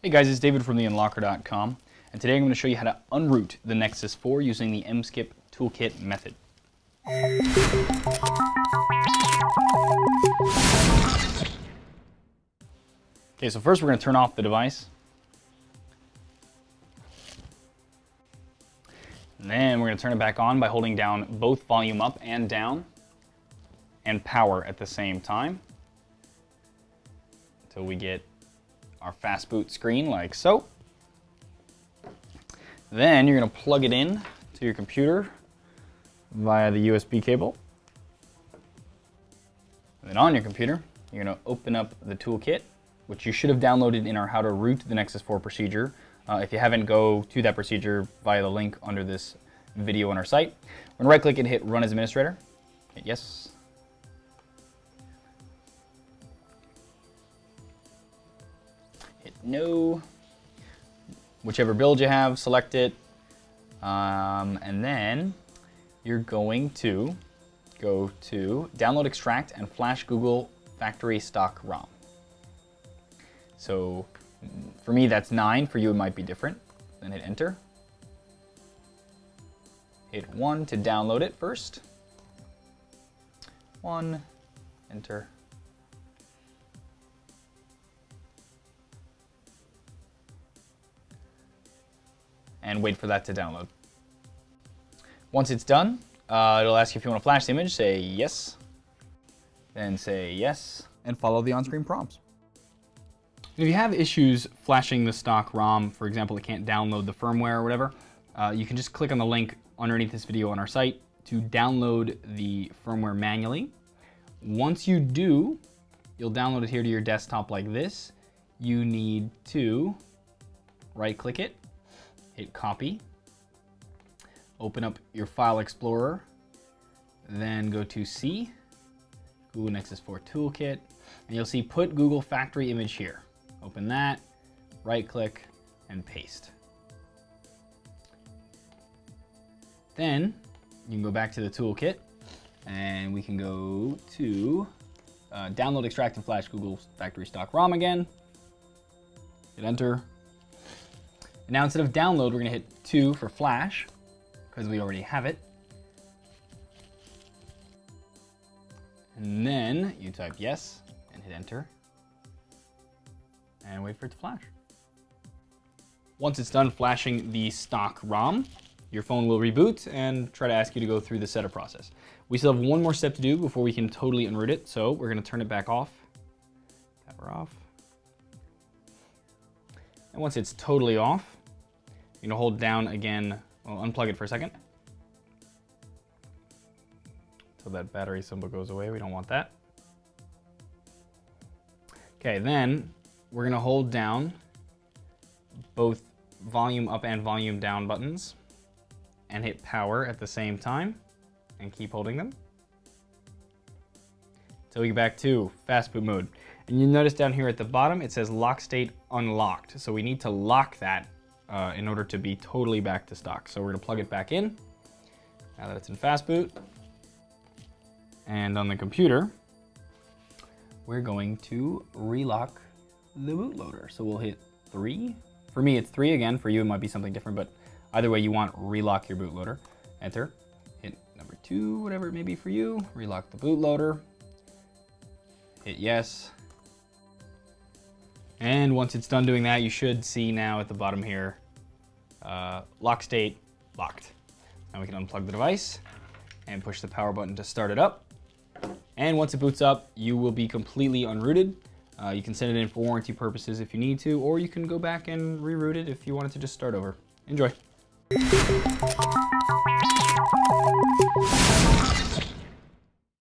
Hey guys, it's David from theunlockr.com, and today I'm going to show you how to unroot the Nexus 4 using the mskip toolkit method. Okay, so first we're going to turn off the device. And then we're going to turn it back on by holding down both volume up and down and power at the same time until we get our fast boot screen like so. Then you're going to plug it in to your computer via the USB cable. And then on your computer, you're to open up the toolkit, which you should have downloaded in our How to Root the Nexus 4 procedure. Uh, if you haven't, go to that procedure via the link under this video on our site. We're to right click and hit Run as Administrator. Hit yes. No. Whichever build you have, select it. Um, and then you're going to go to download extract and flash Google factory stock ROM. So for me, that's nine. For you, it might be different. Then hit enter. Hit one to download it first. One, enter. And wait for that to download. Once it's done, uh, it'll ask you if you want to flash the image. Say yes. Then say yes. And follow the on-screen prompts. If you have issues flashing the stock ROM, for example, it can't download the firmware or whatever, uh, you can just click on the link underneath this video on our site to download the firmware manually. Once you do, you'll download it here to your desktop like this. You need to right click it, hit copy, open up your file explorer, then go to C, Google Nexus 4 Toolkit, and you'll see put Google factory image here. Open that, right click, and paste. Then you can go back to the toolkit and we can go to uh, download, extract, and flash Google factory stock ROM again. Hit enter. And now instead of download, we're gonna hit two for flash because we already have it. And then you type yes and hit enter and wait for it to flash. Once it's done flashing the stock ROM, your phone will reboot and try to ask you to go through the setup process. We still have one more step to do before we can totally unroot it, so we're gonna turn it back off. Power off. And once it's totally off, you're gonna hold down again, unplug it for a second. So that battery symbol goes away, we don't want that. Okay, then we're gonna hold down both volume up and volume down buttons and hit power at the same time and keep holding them. Till we get back to fast boot mode. And you notice down here at the bottom, it says lock state unlocked. So we need to lock that uh, in order to be totally back to stock. So we're gonna plug it back in now that it's in fast boot. And on the computer, we're going to relock the bootloader. So we'll hit three. For me, it's three again. For you, it might be something different, but either way, you want relock your bootloader. Enter. Hit number two, whatever it may be for you. Relock the bootloader. Hit yes. And once it's done doing that, you should see now at the bottom here, uh, lock state locked. Now we can unplug the device and push the power button to start it up. And once it boots up, you will be completely unrooted. Uh, you can send it in for warranty purposes if you need to, or you can go back and reroot it if you wanted to just start over. Enjoy.